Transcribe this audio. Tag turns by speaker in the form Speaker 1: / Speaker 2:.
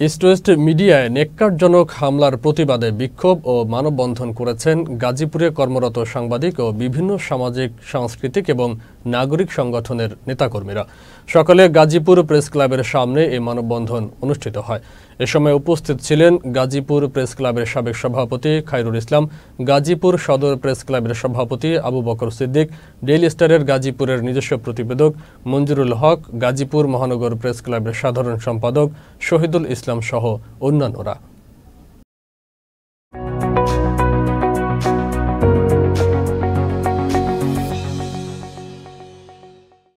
Speaker 1: East West মিডিয়ায় নেককারজনক হামলার প্রতিবাদে বিক্ষোভ ও মানববন্ধন করেছেন গাজীপুরে কর্মরত সাংবাদিক ও বিভিন্ন সামাজিক, সাংস্কৃতিক এবং নাগরিক সংগঠনের নেতাকর্মীরা। সকালে গাজীপুর প্রেস ক্লাবের সামনে এই মানববন্ধন অনুষ্ঠিত হয়। এ সময় উপস্থিত ছিলেন গাজীপুর প্রেস ক্লাবের সাবেক সভাপতি খায়রুল ইসলাম, গাজীপুর সদর প্রেস ক্লাবের সভাপতি আবু বকর সিদ্দিক, ডেইলি স্টারের গাজীপুরের নিজস্ব প্রতিবেদক মঞ্জুরুল হক, গাজীপুর মহানগর প্রেস ক্লাবের সাধারণ সম্পাদক শহীদুল ইসলাম সহ অন্যান্যরা।